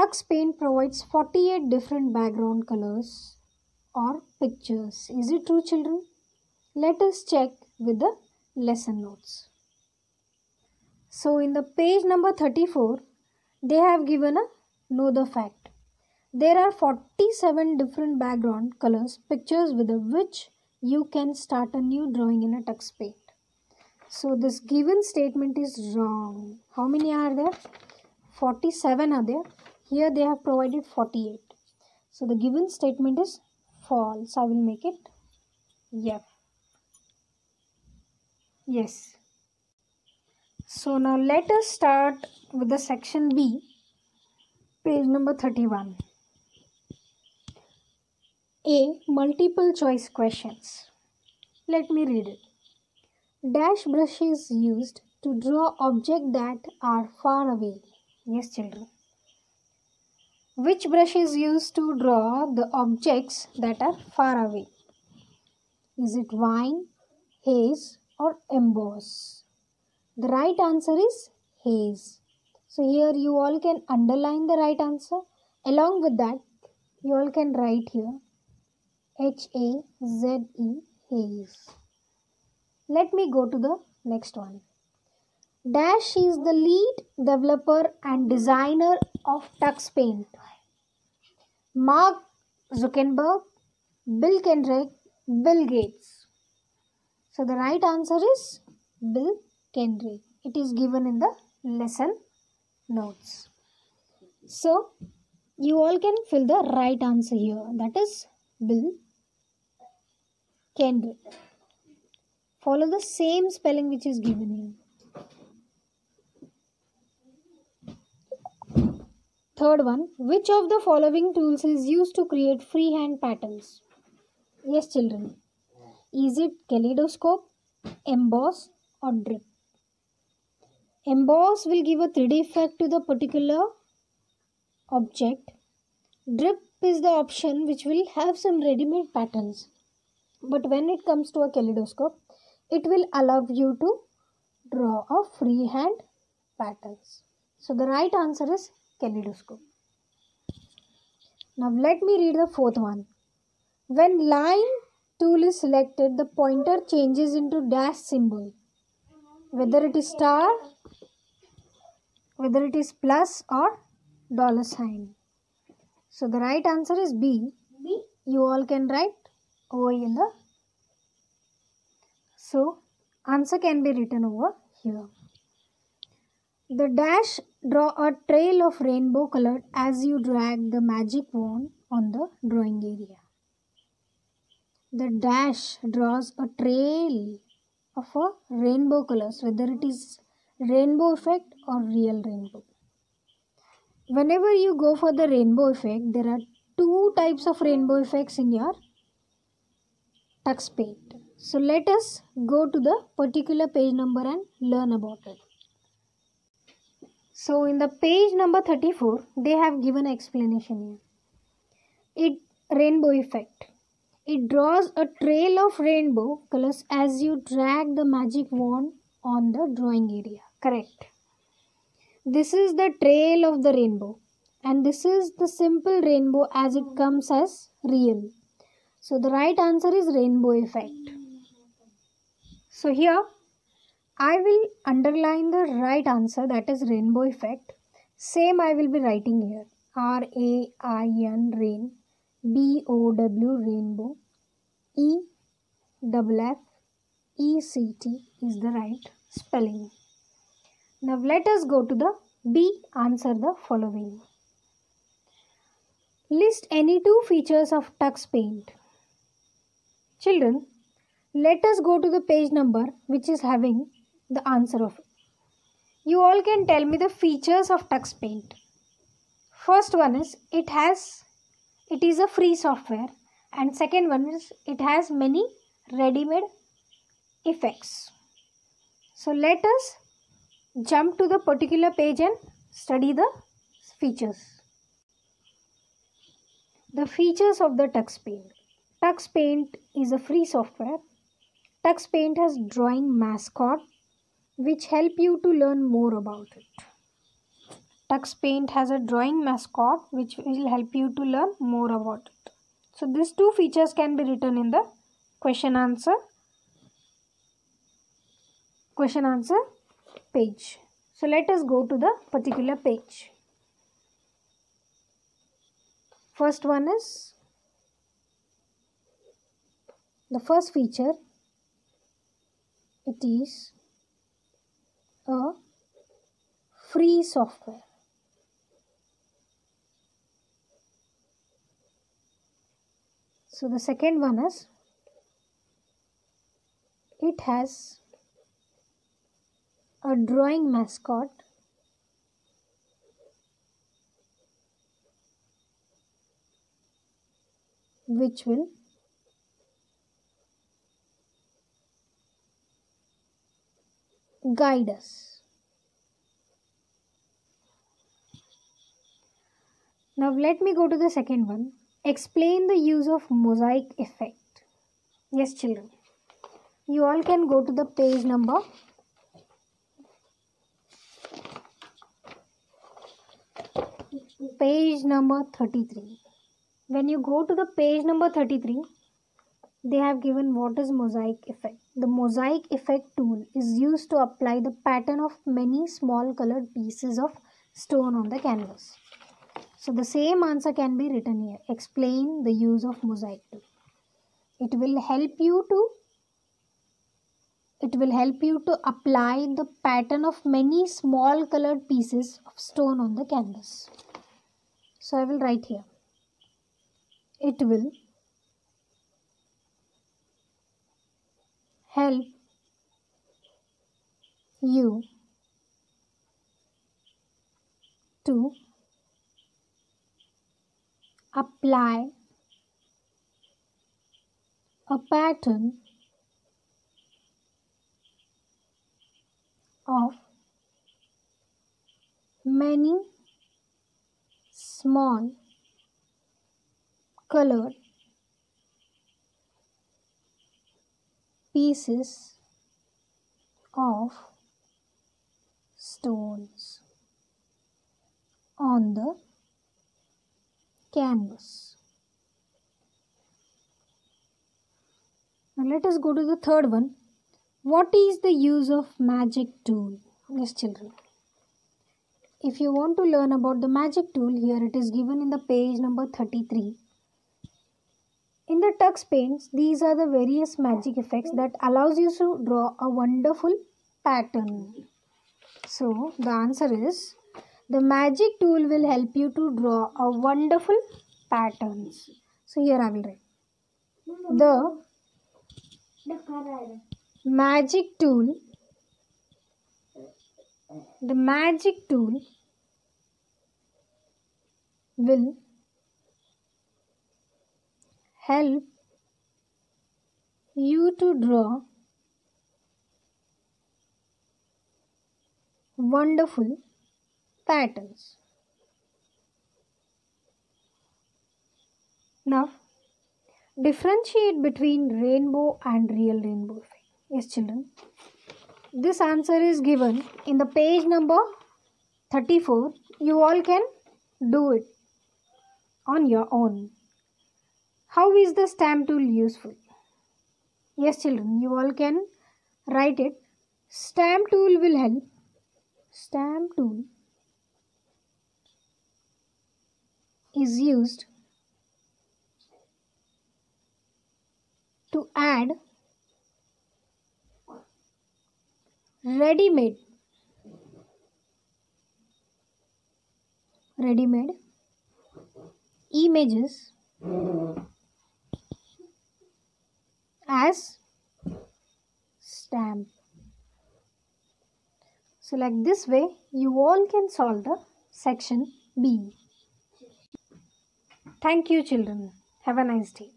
Tux Paint provides 48 different background colors or pictures. Is it true, children? Let us check with the lesson notes. So, in the page number 34, they have given a know the fact. There are 47 different background colors pictures with which you can start a new drawing in a Tux Paint. So this given statement is wrong. How many are there? 47 are there. Here they have provided 48. So the given statement is false. I will make it F. Yes. So now let us start with the section B, page number 31. A. Multiple choice questions. Let me read it. Dash brush is used to draw objects that are far away. Yes, children. Which brush is used to draw the objects that are far away? Is it wine, haze, or emboss? The right answer is haze. So here you all can underline the right answer. Along with that, you all can write here H A Z E haze. Let me go to the next one. Dash is the lead developer and designer of Tux Paint. Mark Zuckerberg, Bill Kendrick, Bill Gates. So the right answer is Bill Kendrick. It is given in the lesson notes. So you all can fill the right answer here. That is Bill Kendrick follow the same spelling which is given here. Third one, which of the following tools is used to create freehand patterns? Yes, children. Is it kaleidoscope, emboss, or drip? Emboss will give a 3D effect to the particular object. Drip is the option which will have some ready-made patterns. But when it comes to a kaleidoscope, it will allow you to draw a freehand patterns. So the right answer is kaleidoscope. Now let me read the fourth one. When line tool is selected, the pointer changes into dash symbol. Whether it is star, whether it is plus or dollar sign. So the right answer is B. B. You all can write over in the so answer can be written over here. The dash draw a trail of rainbow colored as you drag the magic wand on the drawing area. The dash draws a trail of a rainbow colors whether it is rainbow effect or real rainbow. Whenever you go for the rainbow effect, there are two types of rainbow effects in your Tux Paint. So let us go to the particular page number and learn about it. So in the page number 34, they have given explanation here. It rainbow effect. It draws a trail of rainbow colors as you drag the magic wand on the drawing area. Correct. This is the trail of the rainbow and this is the simple rainbow as it comes as real. So the right answer is rainbow effect. So here I will underline the right answer that is rainbow effect. Same I will be writing here. R A I N rain B O W rainbow E double F E C T is the right spelling. Now let us go to the B answer the following. List any two features of Tux Paint. Children, let us go to the page number which is having the answer of it. You all can tell me the features of Tux Paint. First one is it has it is a free software and second one is it has many ready-made effects. So let us jump to the particular page and study the features. The features of the Tux Paint. Tux Paint is a free software Tux Paint has drawing mascot which help you to learn more about it. Tux Paint has a drawing mascot which will help you to learn more about it. So these two features can be written in the question answer question answer page. So let us go to the particular page. First one is the first feature it is a free software. So the second one is it has a drawing mascot which will guide us. Now let me go to the second one. Explain the use of mosaic effect. Yes children. You all can go to the page number page number 33 when you go to the page number 33 they have given what is mosaic effect the mosaic effect tool is used to apply the pattern of many small colored pieces of stone on the canvas so the same answer can be written here. Explain the use of mosaic tool it will help you to it will help you to apply the pattern of many small colored pieces of stone on the canvas. So I will write here. It will help you to apply a pattern of many small colored pieces of stones on the canvas. Now let us go to the third one. What is the use of magic tool? Yes children. If you want to learn about the magic tool, here it is given in the page number 33. In the Tux Paints, these are the various magic effects that allows you to draw a wonderful pattern. So, the answer is, the magic tool will help you to draw a wonderful patterns. So, here I will write. The magic tool the magic tool will help you to draw wonderful patterns. Now, differentiate between rainbow and real rainbow effect. Yes, children. This answer is given in the page number 34. You all can do it on your own. How is the stamp tool useful? Yes children, you all can write it. Stamp tool will help. Stamp tool is used to add ready made ready made images as stamp. So like this way you all can solve the section B thank you children. Have a nice day